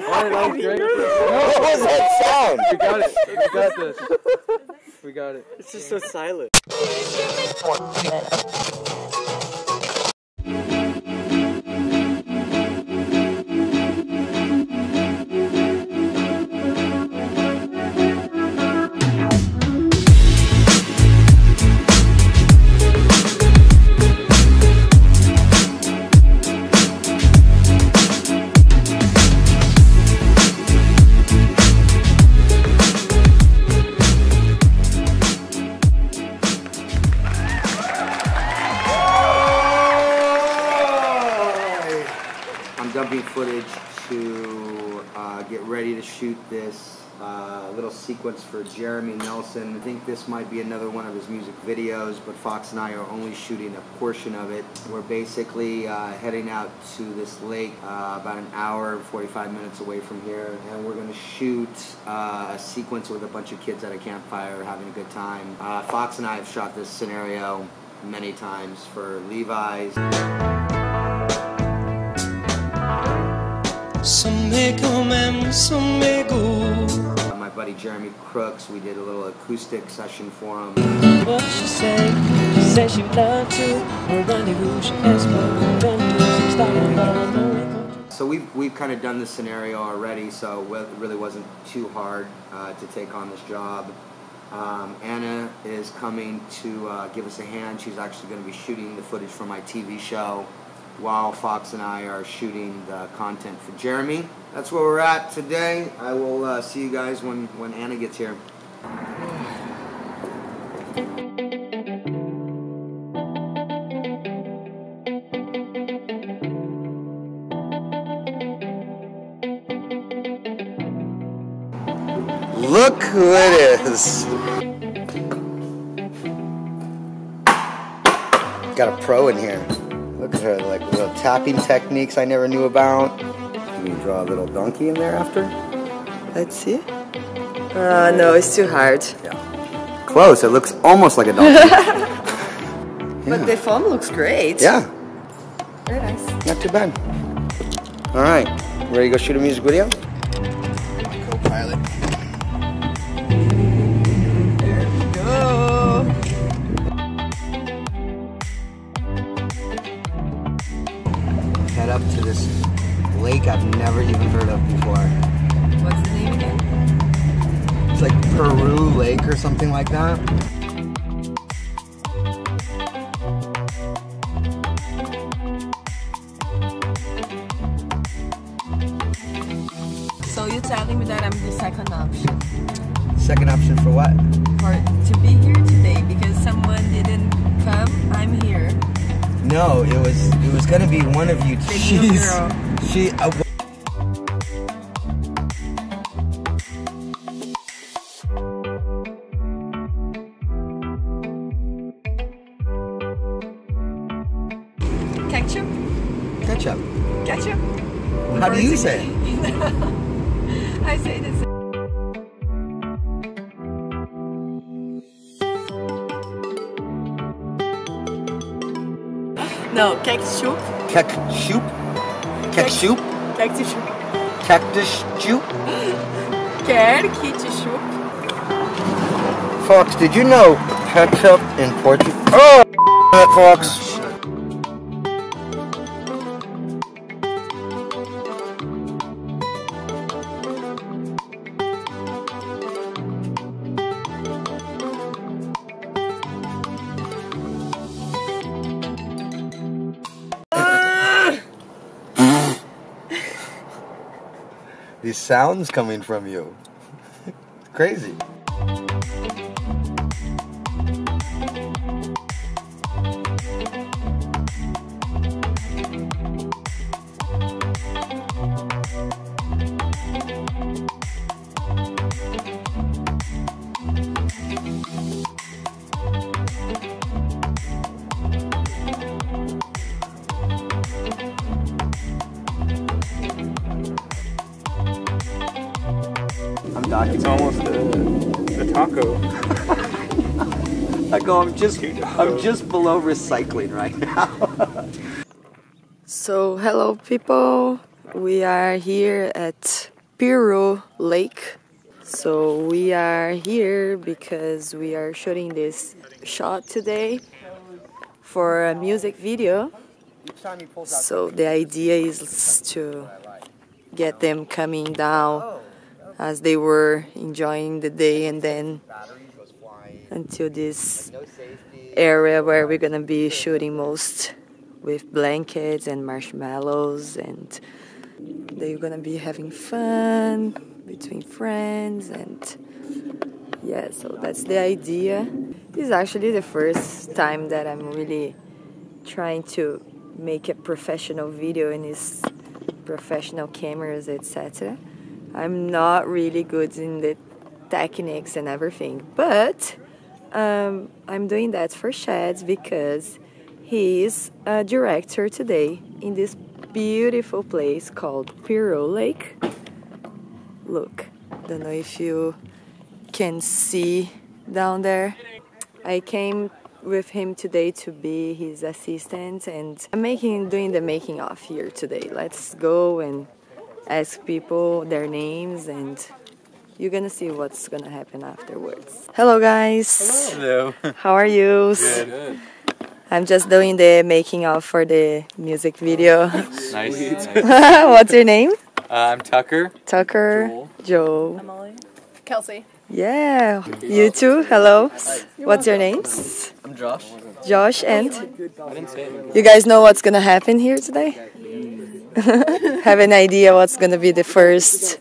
that was great. What was that sound? We got it. We got this. We got it. It's just so silent. Get ready to shoot this uh, little sequence for Jeremy Nelson. I think this might be another one of his music videos, but Fox and I are only shooting a portion of it. We're basically uh, heading out to this lake uh, about an hour and 45 minutes away from here, and we're going to shoot uh, a sequence with a bunch of kids at a campfire having a good time. Uh, Fox and I have shot this scenario many times for Levi's. Some may come and some may go. My buddy Jeremy Crooks, we did a little acoustic session for him. What she? She said she would love to. A rendezvous, she asked for a rendezvous. Started about no So we've, we've kind of done this scenario already, so it really wasn't too hard uh, to take on this job. Um, Ana is coming to uh, give us a hand. She's actually going to be shooting the footage for my TV show while Fox and I are shooting the content for Jeremy. That's where we're at today. I will uh, see you guys when, when Ana gets here. Look who it is. Got a pro in here. Look at her, like little tapping techniques I never knew about. Can you draw a little donkey in there after? Let's see. Uh, no, it's too hard. Yeah. Close. It looks almost like a donkey. But the foam looks great. yeah, Very nice. not too bad. All right, ready to go shoot a music video? I've never even heard of before. What's the name again? It's like Peru Lake or something like that. So you're telling me that I'm the second option Second option for what? for to be here today because someone didn't come. I'm here. No, it was it was gonna be one of you. The new She's- girl. She. Uh, ketchup. Ketchup? How do you say it? I say this. No, ketchup. Ketchup. Ketchup. Ketchup. Cactus soup. Ketchup? Fox, did you know ketchup in Portuguese? Oh, Fox. Oh, These sounds coming from you. Crazy. Go. I'm just. I'm just below recycling right now. So, hello people. We are here at Piru Lake. So we are here because we are shooting this shot today for a music video. So the idea is to get them coming down as they were enjoying the day and then until this area where we're gonna be shooting most with blankets and marshmallows and they're gonna be having fun between friends and yeah so that's the idea. This is actually the first time that i'm really trying to make a professional video in this professional cameras etc i'm not really good in the techniques and everything but um, i'm doing that for Chad's because he is a director today in this beautiful place called Piru Lake. Look, don't know if you can see down there. I came with him today to be his assistant and I'm making doing the making of here today. Let's go and ask people their names and you're gonna see what's gonna happen afterwards. Hello guys. Hello. How are you? Good. I'm just doing the making of for the music video. Nice. What's your name? Uh, I'm Tucker. Tucker. Joe. Kelsey. Yeah. You too. Hello. What's your names? I'm Josh. Josh and I didn't say it. you guys know what's gonna happen here today? Have an idea what's gonna be the first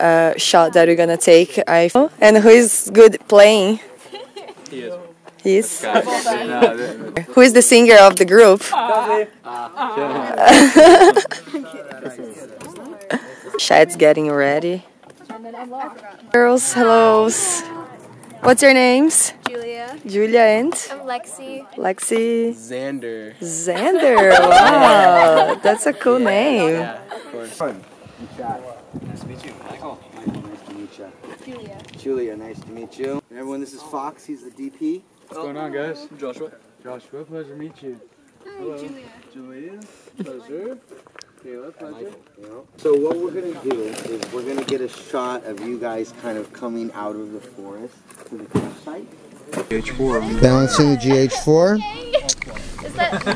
uh, shot that we're gonna take? I and who is good playing? He is. He's Guys. No, th- who is the singer of the group? Chad's getting ready. Girls, hellos. What's your names? Julia. Julia and I'm Lexi. Lexi Xander. Xander. Wow, that's a cool name. Yeah, of course. Nice to meet you. Michael. Nice to meet you. Julia. Julia, nice to meet you. And everyone, this is Fox. He's the DP. What's going on, guys? Joshua. Joshua, pleasure to meet you. Hi, Julia. Julia, pleasure. Kayla, pleasure. So what we're gonna do is we're gonna get a shot of you guys kind of coming out of the forest to the campsite. GH4. Balancing the GH4.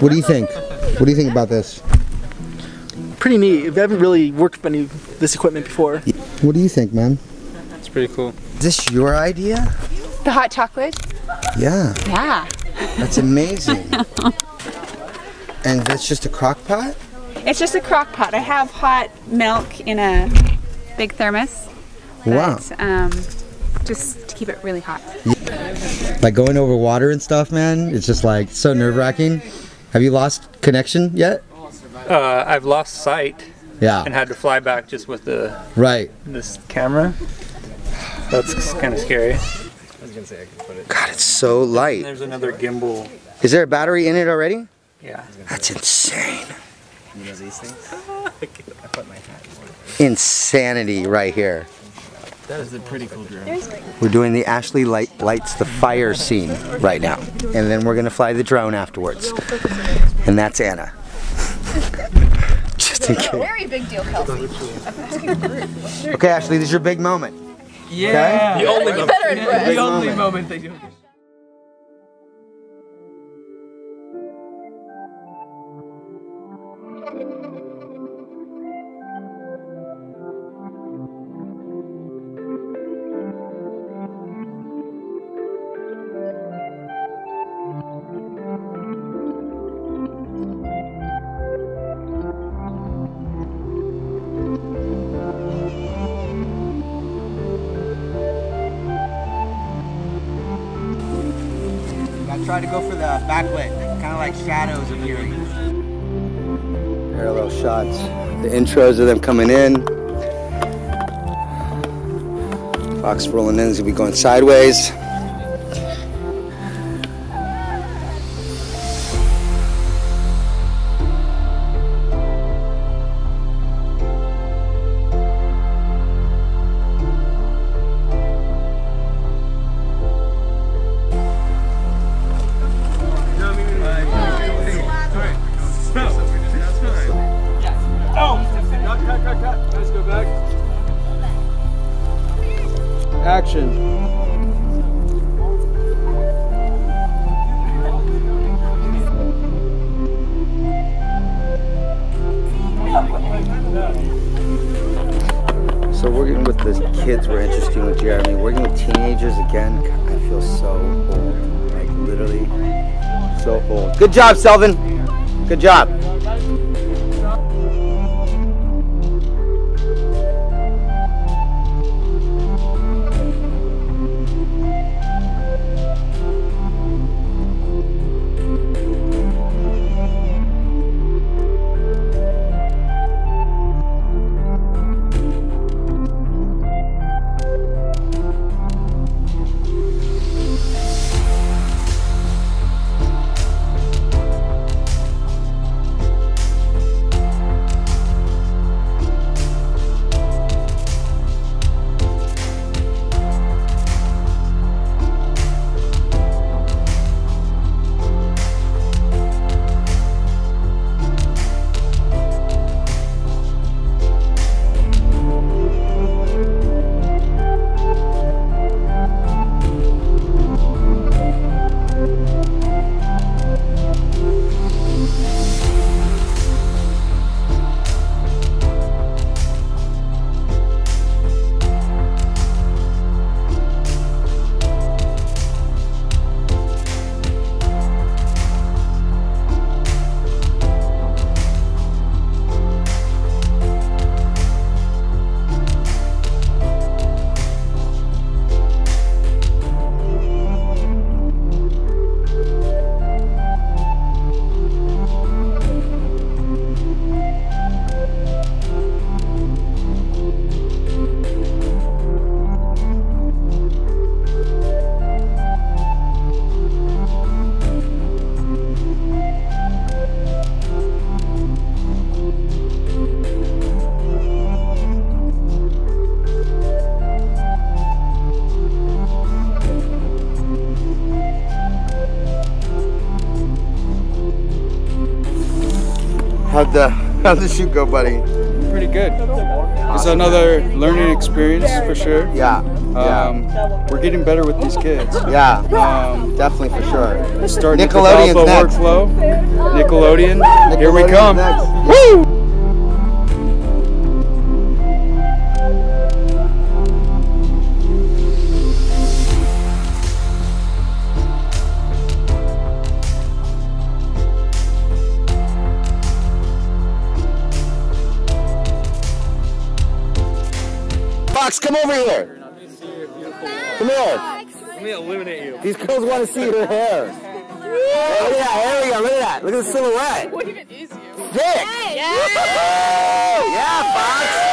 What do you think? What do you think about this? pretty neat. I haven't really worked with any of this equipment before. What do you think, man? It's pretty cool. Is this your idea? The hot chocolate? Yeah, Yeah. that's amazing. and that's just a crock pot? It's just a crock pot. I have hot milk in a big thermos. Wow. But, um, just to keep it really hot. Like going over water and stuff, man. It's just like so nerve wracking. Have you lost connection yet? Uh, I've lost sight Yeah. and had to fly back just with the Right. this camera. That's kind of scary. I was gonna say I could put it. God, it's so light. There's another gimbal. Is there a battery in it already? Yeah. That's insane. You know these things? Insanity right here. That is a pretty cool drone. We're doing the Ashley Light lights the fire scene right now, and then we're gonna fly the drone afterwards. And that's Ana. Just in case. Very big deal, Kelsey. Okay, Ashley, this is your big moment. Yeah. Okay? The only moment. Better impressed. The only moment they do. Try to go for the backlit, kind of like shadows appearing. Parallel shots. The intros of them coming in. Fox rolling in is gonna be going sideways. Kids were interesting with Jeremy. Working with teenagers again, I feel so old. Like literally so old. Good job, Selvin. Good job. How'd the shoot go, buddy? Pretty good. It's another learning experience for sure. Yeah. Yeah. Um, we're getting better with these kids. yeah. Um, Definitely for sure. starting to Nickelodeon's develop a next. workflow. Nickelodeon, here we come. next. Woo! Come over here. Come here. Let me eliminate you. These girls want to see your hair. Oh, look at that. There we go. Look at that. Look at the silhouette. What even is you? Yeah, Fox.